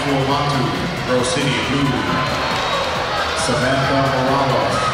Fuamatu, Rose City Blue. Samantha Morales.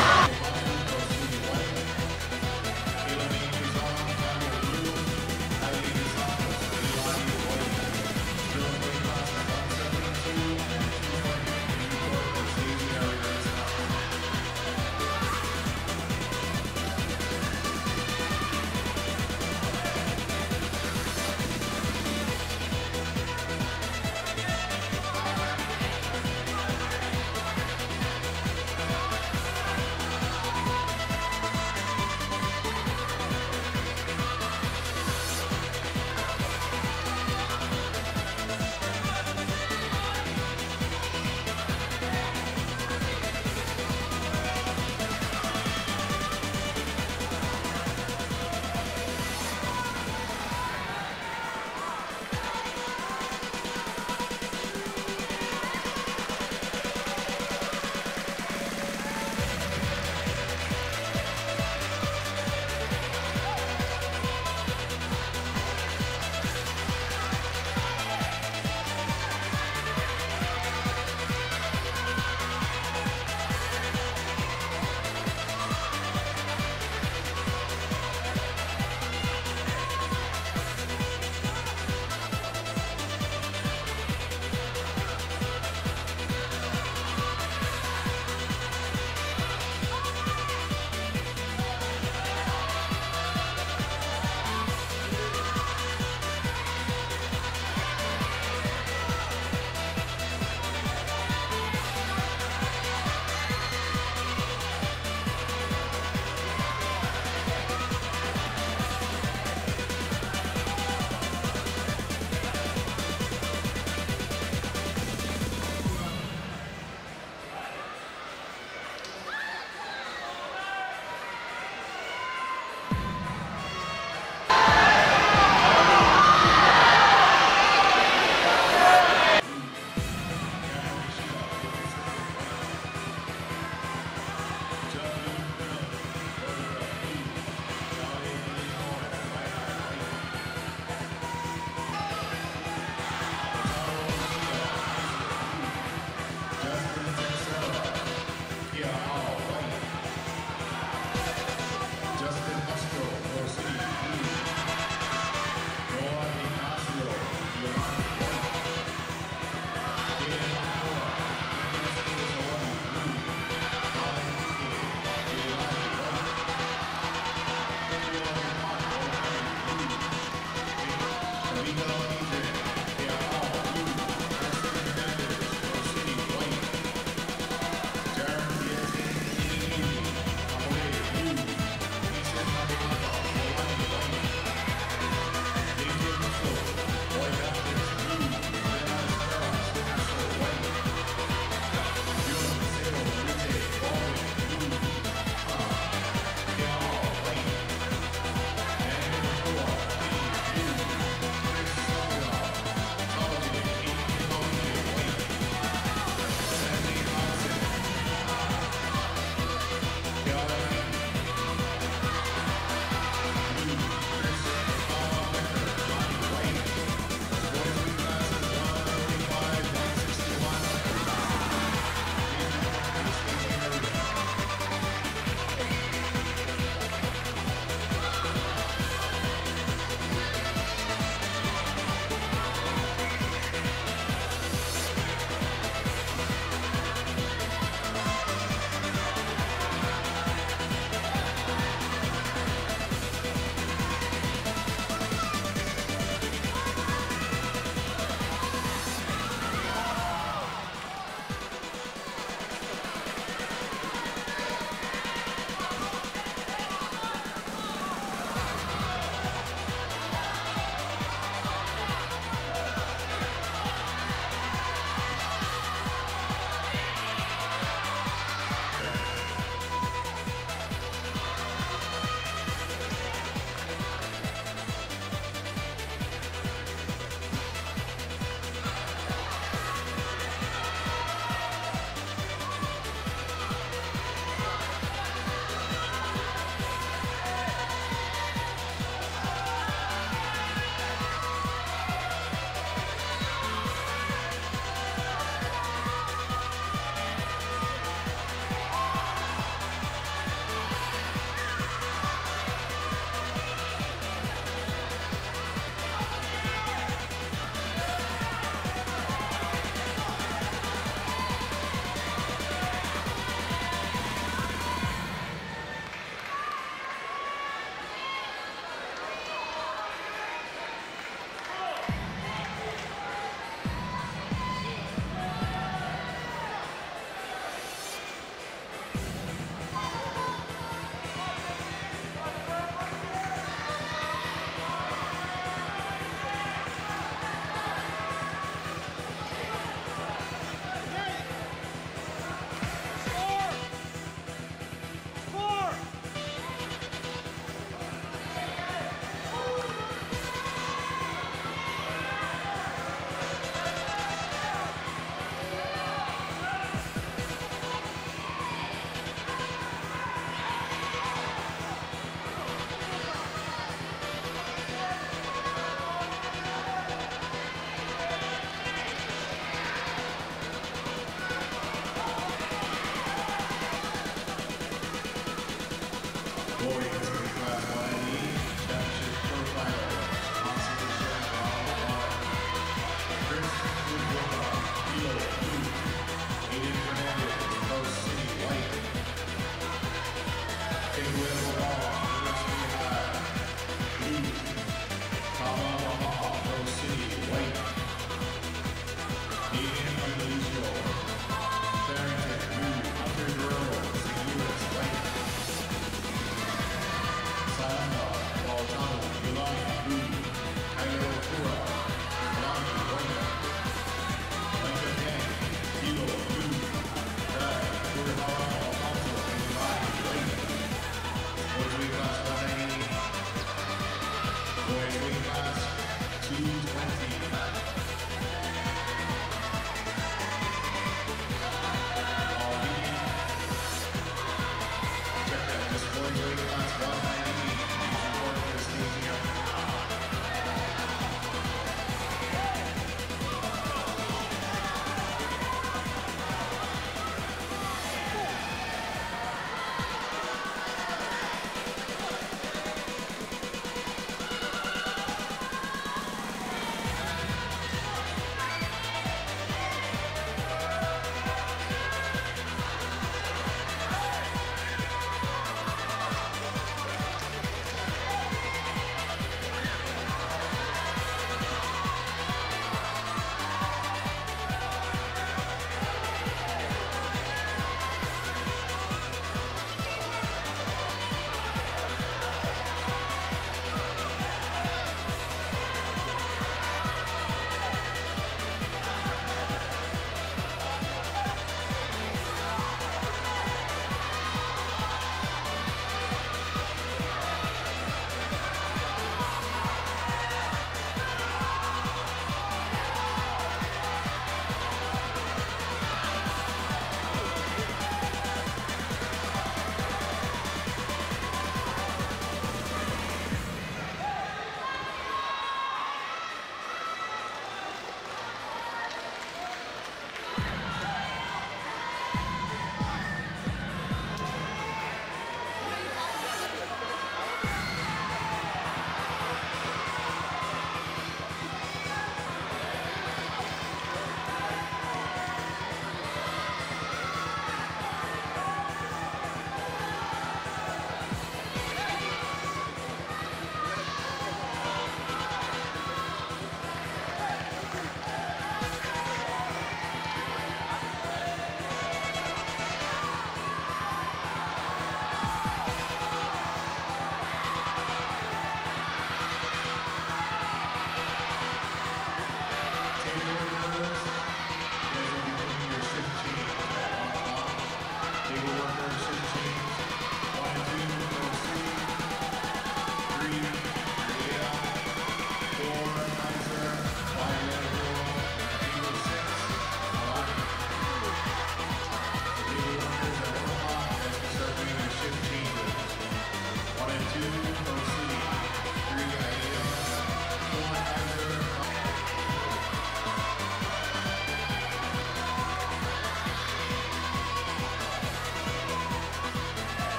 morning.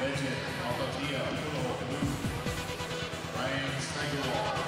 Legend, Altatia, Kuno, Ryan Steigerwald.